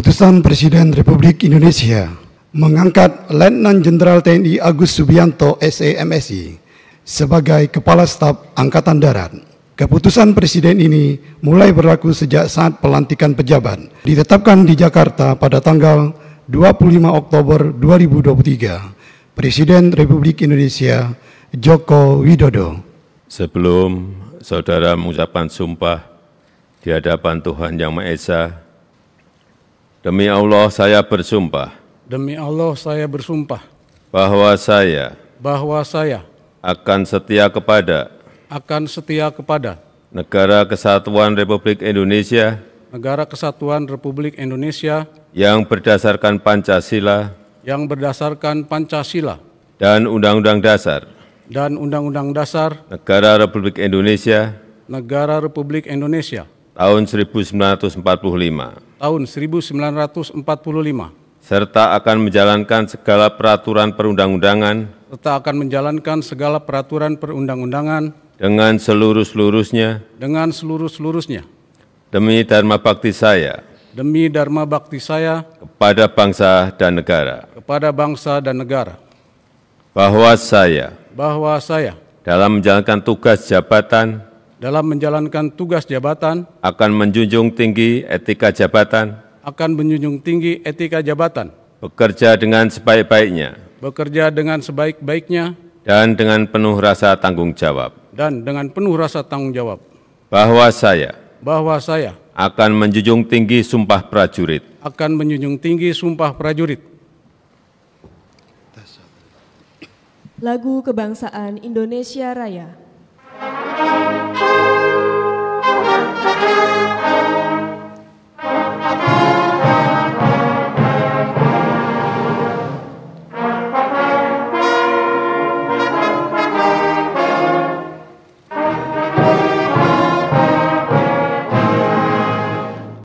Keputusan Presiden Republik Indonesia mengangkat Letnan Jenderal TNI Agus Subianto SEMSI sebagai Kepala Staf Angkatan Darat. Keputusan Presiden ini mulai berlaku sejak saat pelantikan pejabat, ditetapkan di Jakarta pada tanggal 25 Oktober 2023. Presiden Republik Indonesia Joko Widodo. Sebelum saudara mengucapkan sumpah di hadapan Tuhan Yang Maha Esa, demi Allah saya bersumpah Demi Allah saya bersumpah bahwa saya bahwa saya akan setia kepada akan setia kepada Negara Kesatuan Republik Indonesia Negara Kesatuan Republik Indonesia yang berdasarkan Pancasila yang berdasarkan Pancasila dan Undang-Undang Dasar dan Undang-Undang Dasar Negara Republik Indonesia Negara Republik Indonesia tahun 1945 tahun 1945 serta akan menjalankan segala peraturan perundang-undangan serta akan menjalankan segala peraturan perundang-undangan dengan seluruh-seluruhnya. dengan seluruh-seluruhnya. Demi dharma bakti saya. Demi dharma bakti saya. Kepada bangsa dan negara. Kepada bangsa dan negara. Bahwa saya. Bahwa saya. Dalam menjalankan tugas jabatan dalam menjalankan tugas jabatan akan menjunjung tinggi etika jabatan, akan menjunjung tinggi etika jabatan, bekerja dengan sebaik-baiknya, bekerja dengan sebaik-baiknya, dan dengan penuh rasa tanggung jawab. dan dengan penuh rasa tanggung jawab Bahwa saya bahwa saya akan menjunjung tinggi sumpah prajurit, akan menjunjung tinggi sumpah prajurit, Lagu Kebangsaan Indonesia Raya.